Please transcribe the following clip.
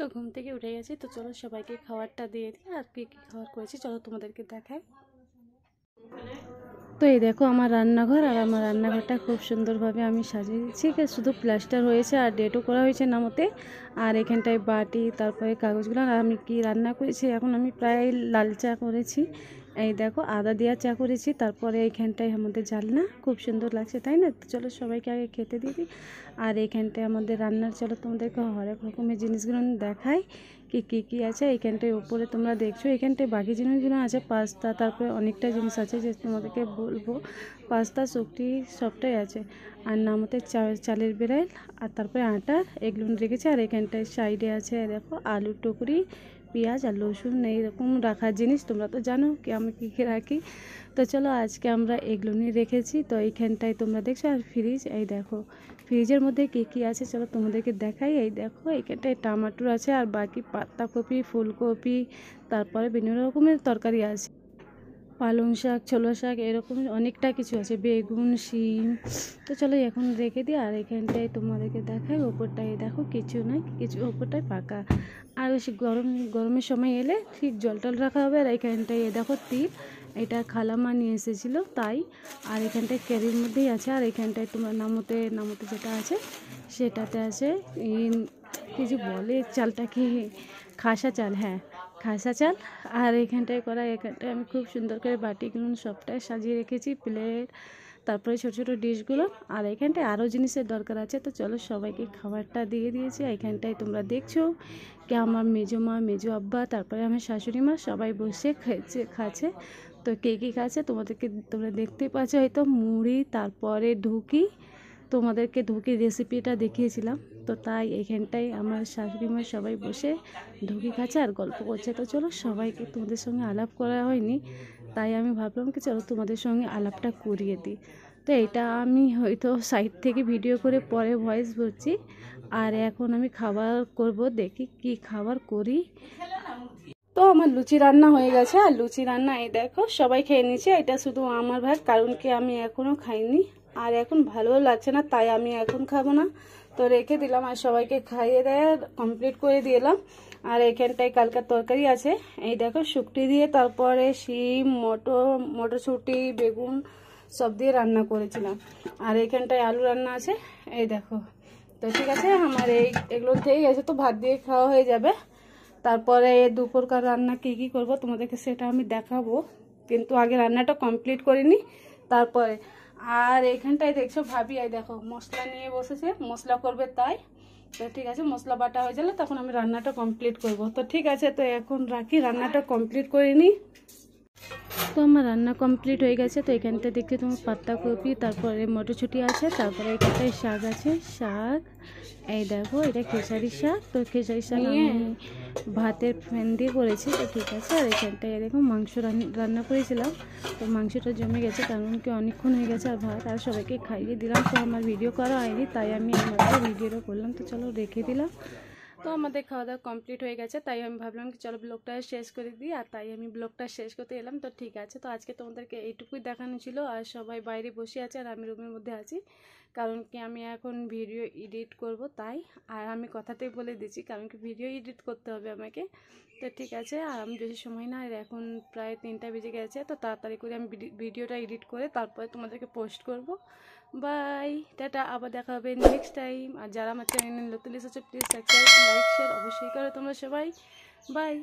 তো ঘুম থেকে উঠে গেছি, তো চলো সবাইকে খাবারটা দিয়ে দিই, আর কী কী খাবার করেছি চলো তোমাদেরকে দেখাই। তো এই দেখো আমার রান্নাঘর, আর আমার রান্নাঘরটা খুব সুন্দরভাবে আমি সাজিয়েছি শুধু প্লাস্টার হয়েছে আর ডেটও করা হয়েছে নামতে আর এখানটায় বাটি, তারপরে কাগজগুলো, আর আমি কি রান্না করেছি, এখন আমি প্রায় লাল চা করেছি। এই দেখো আদা দেওয়া চা করেছি, তারপরে এইখানটায় আমাদের জালনা, খুব সুন্দর লাগছে, তাই না? চলো সবাইকে আগে খেতে দিয়ে দিই। আর এইখানটায় আমাদের রান্নার, চলো তোমাদেরকে হরেক রকমের জিনিসগুলো দেখাই, কি, কী কী আছে। এইখানটায় উপরে তোমরা দেখছ এইখানটায় বাকি জিনিসগুলো আছে, পাস্তা, তারপরে অনেকটা জিনিস আছে যে তোমাদেরকে বলব, পাস্তা, শক্তি, সবটাই আছে। আর নামতে চালের বেড়াইল আর তারপরে আটা এগুলো রেখেছে, আর এখানটায় সাইডে আছে, দেখো, আলুর টুকরি পেঁয়াজ আর রসুন এইরকম রাখার জিনিস, তোমরা তো জানো কি আমি কী কী রাখি। তো চলো আজকে আমরা এগুলো নিয়ে রেখেছি, তো এইখানটায় তোমরা দেখছ আর ফ্রিজ এই দেখো। ফ্রিজের মধ্যে কী কী আছে চলো তোমাদেরকে দেখাই, এই দেখো এইখানটায় টামাটোর আছে আর বাকি পাতাকপি ফুলকপি, তারপরে বিভিন্ন রকমের তরকারি আছে। পালং শাক, ছোলো শাক, এরকম অনেকটা কিছু আছে। বেগুন, শিম। তো চলো এখন রেখে দিই, আর এখানটায় তোমাদেরকে দেখাই, ওপরটায় দেখো কিছু নাই, কিছু ওপরটায় ফাঁকা। আর বেশি গরম, গরমের সময় এলে ঠিক জল টল রাখা হবে, আর এখানটায় দেখো তিল এটা খালামা নিয়ে এসেছিল, তাই। আর এখানটায় ক্যারির মধ্যেই আছে, আর এখানটায় তোমার নামতে নামতে যেটা আছে, সেটাতে আছে কিছু বলে, চালটাকে, খাসা চাল হ্যাঁ। খাসা চাল আর এখানটায় করা, এখানটায় আমি খুব সুন্দর করে বাটিগুলো সবটাই সাজিয়ে রেখেছি, প্লেট, তারপরে ছোটো ছোটো ডিশগুলো আর এখানটায় আরও জিনিসের দরকার আছে। তো চলো সবাইকে খাবারটা দিয়ে দিয়েছি এখানটায় তোমরা দেখছ কি আমার মেজো মা, মেজো আব্বা, তারপরে আমার শাশুড়ি মা সবাই বসে খেয়েছে খাচ্ছে। তো কে কী খাচ্ছে তোমাদেরকে, তোমরা দেখতে পাচ্ছ হয়তো মুড়ি, তারপরে ঢুকি। তোমাদেরকে ঢুকি রেসিপিটা দেখিয়েছিলাম। তো তাই এখানটায় আমার শাশুড়ি মা সবাই বসে ঢুকি খাচ্ছে আর গল্প করছে। তো চলো সবাইকে তোমাদের সঙ্গে আলাপ করা হয়নি, তাই আমি ভাবলাম কি চলো তোমাদের সঙ্গে আলাপটা করিয়ে দিই। তো এটা আমি হয়তো সাইড থেকে ভিডিও করে পরে ভয়েস বলছি। আর এখন আমি খাবার করব, দেখি কি খাবার করি। তো আমার লুচি রান্না হয়ে গেছে, আর লুচি রান্না এই দেখো, সবাই খেয়ে নিচ্ছে এটা শুধু আমার ভাগ কারণ কি আমি এখনও খাইনি। আর এখন ভালো লাগছে না, তাই আমি এখন খাব না। তো রেখে দিলাম আর সবাইকে খাইয়ে দেয় কমপ্লিট করে দিলাম। আর এখানটায় কালকার তরকারি আছে। এই দেখো, শুকটি দিয়ে তারপরে শিম, মটর, মটরশুঁটি, বেগুন সব দিয়ে রান্না করেছিলাম। আর এখানটায় আলু রান্না আছে। এই দেখো। তো ঠিক আছে, আমার এই এগুলো থেকেই আছে তো, ভাত দিয়ে খাওয়া হয়ে যাবে। তারপরে দুপুরকার রান্না কী কী করব তোমাদেরকে সেটা আমি দেখাবো। কিন্তু আগে রান্নাটা কমপ্লিট করিনি। তারপরে আর এখানটায় দেখছ ভাবি আই দেখো, মশলা নিয়ে বসেছে, মশলা করবে তাই। তো ঠিক আছে, মশলা বাটা হয়ে গেলে তখন আমি রান্নাটা কমপ্লিট করব। তো ঠিক আছে, তো এখন রাখি, রান্নাটা কমপ্লিট করে নিই। তো আমার রান্না কমপ্লিট হয়ে গেছে তো এখানটা দেখতে তোমার পাত্তাকপি তারপরে মটরশুঁটি আছে তারপরে এখানটায় শাক আছে। শাক এই দেখো এটা খেসারি শাক তো খেসারি শাক আমি ভাতের ফ্যান দিয়ে করেছি তো ঠিক আছে। আর এখানটায় দেখো মাংস রান্না করেছিলাম তো মাংসটা জমে গেছে কারণ কি অনেকক্ষণ হয়ে গেছে আর ভাত আর সবাইকে খাইয়ে দিলাম। তো আমার ভিডিও করা হয়নি তাই আমি আমাদের ভিডিওটা করলাম তো চলো রেখে দিলাম। তো আমাদের খাওয়া দাওয়া কমপ্লিট হয়ে গেছে তাই আমি ভাবলাম কি চলো ব্লগটা শেষ করে দিই আর তাই আমি ব্লগটা শেষ করতে এলাম। তো ঠিক আছে তো আজকে তোমাদেরকে এইটুকুই দেখানো ছিল আর সবাই বাইরে বসে আছে আর আমি রুমের মধ্যে আছি কারণ কি আমি এখন ভিডিও এডিট করব তাই আর আমি কথাতেই বলে দিচ্ছি কারণ কি ভিডিও এডিট করতে হবে আমাকে। তো ঠিক আছে আর আমি বেশি সময় না আর এখন প্রায় তিনটা বেজে গেছে তো তাড়াতাড়ি করে আমি ভিডিওটা এডিট করে তারপরে তোমাদেরকে পোস্ট করব। বাই টাটা আবার দেখা হবে নেক্সট টাইম আর যারা আমার চ্যানেল নতুন এসেছে প্লিজ সাবস্ক্রাইব লাইক শেয়ার অবশ্যই করো তোমরা সবাই। বাই